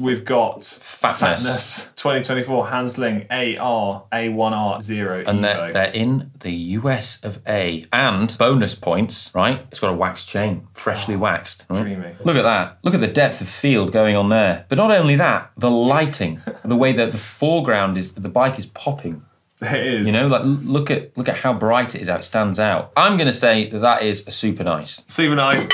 We've got Fatness. 2024 Handsling AR A1R0 And they're, they're in the US of A. And bonus points, right? It's got a wax chain, freshly ah, waxed. right? dreamy. Look at that. Look at the depth of field going on there. But not only that, the lighting, the way that the foreground is, the bike is popping. It is. You know, like look at look at how bright it is. How it stands out. I'm going to say that that is super nice. Super nice.